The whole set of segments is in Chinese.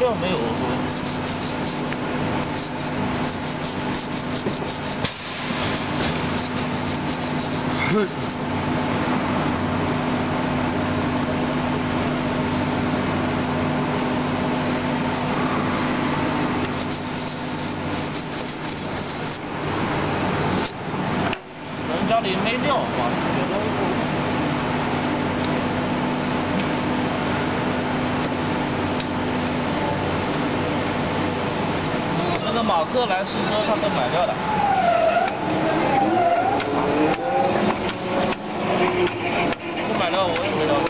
料没有说。可能家里没料吧，有的那个马克来试车，他都买掉了。不买掉我也没料。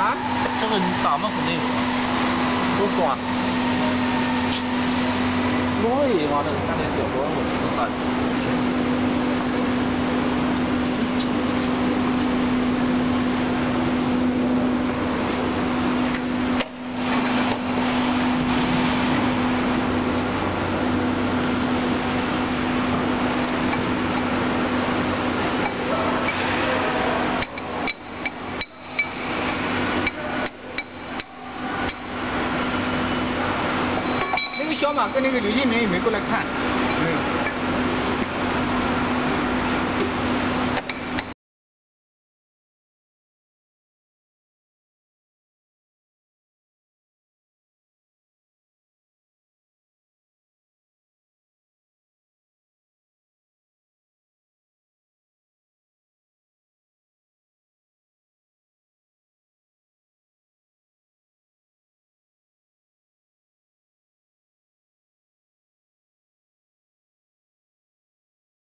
啊？这个你打嘛肯定有啊，多抓。罗也妈的，看见小罗我知道大。那个小马跟那个刘建明有没有过来看？